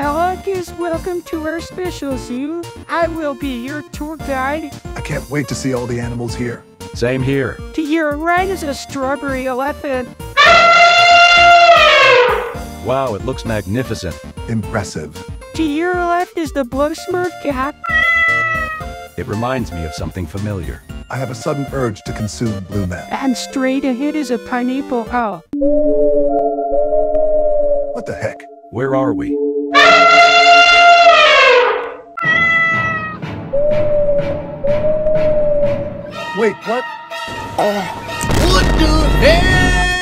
Halakis, welcome to our special zoo. I will be your tour guide. I can't wait to see all the animals here. Same here. To your right is a strawberry elephant. Wow, it looks magnificent. Impressive. To your left is the blue smurf cat. It reminds me of something familiar. I have a sudden urge to consume Blue Man. And straight ahead is a pineapple owl. What the heck? Where are we? Wait, what? Oh. What the hell?